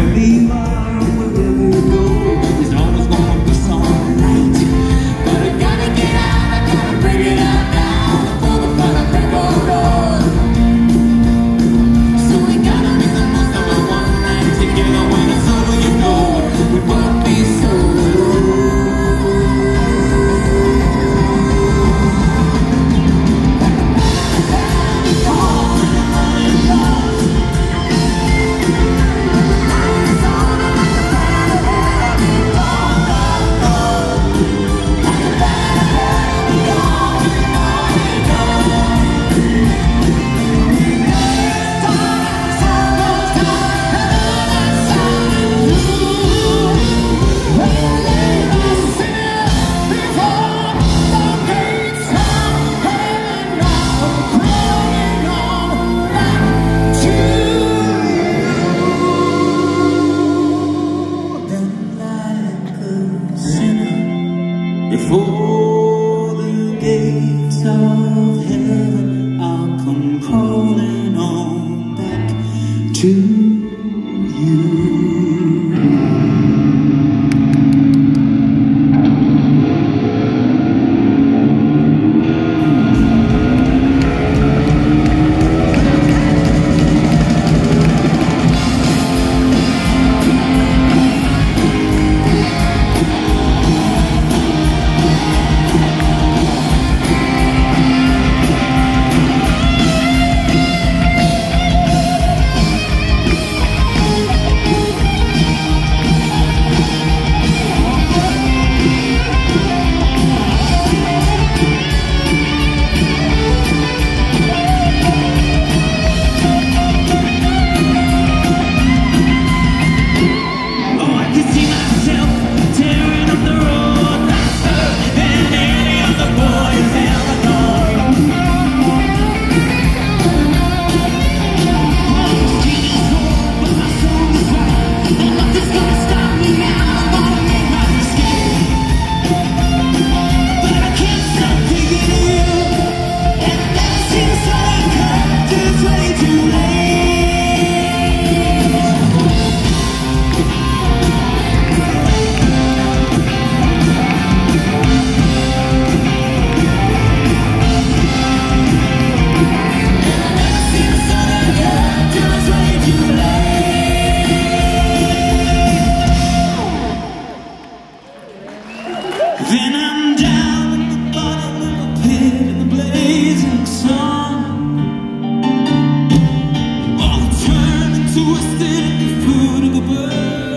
的地方 the.